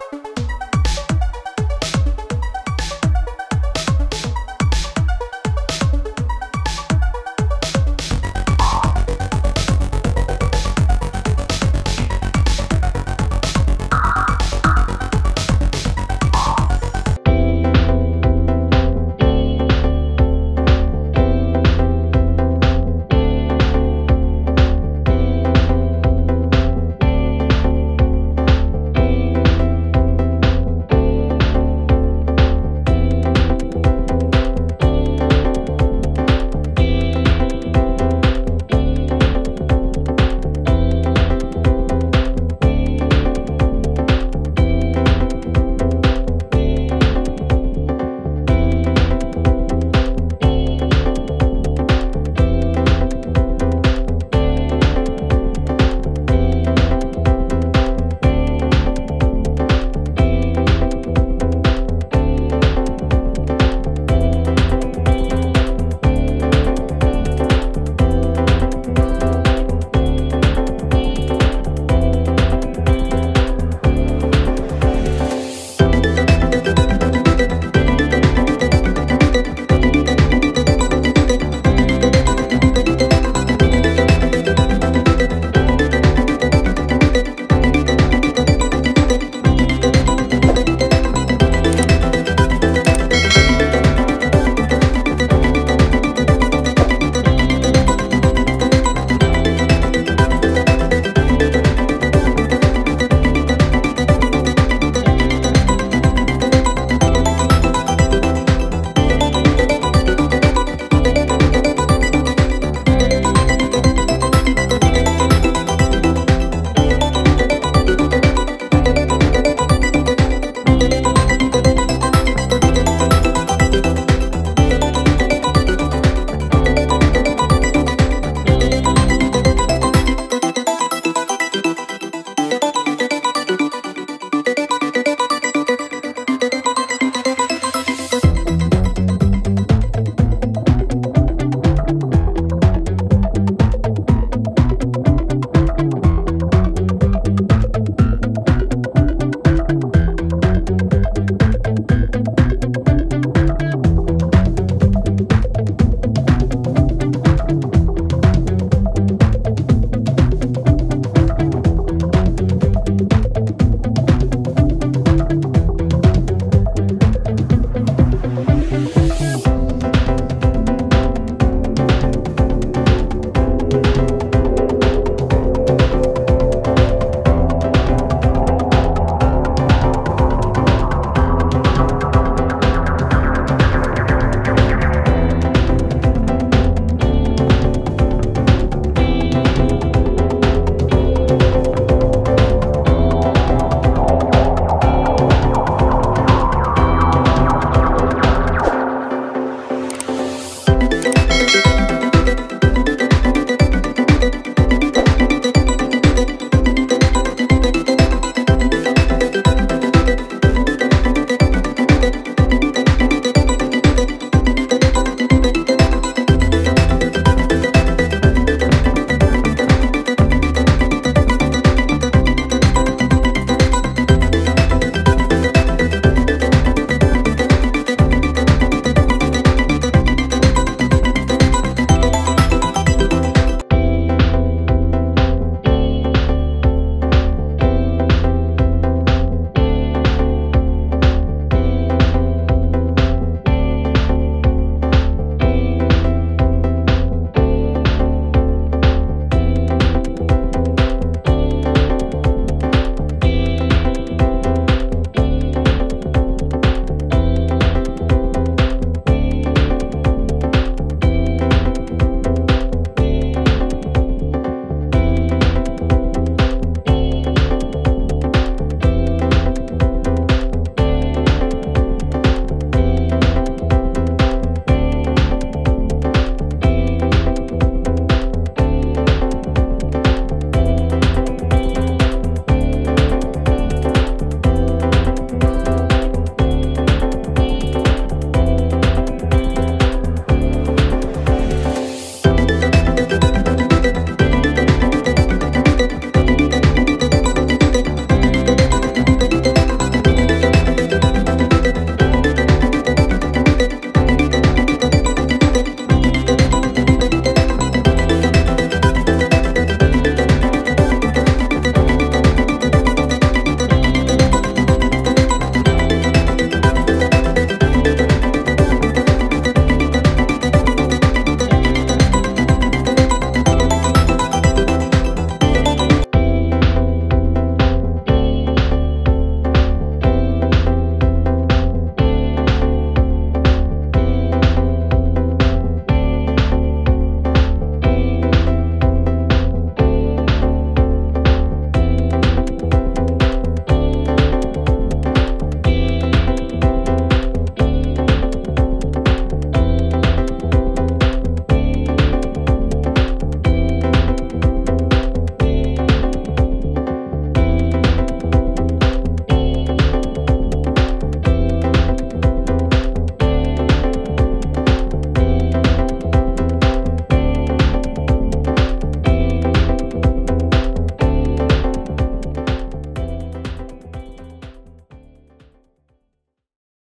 you